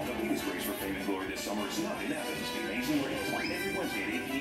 The biggest race for fame and glory this summer is not in Athens. The Amazing Race, every Wednesday at 8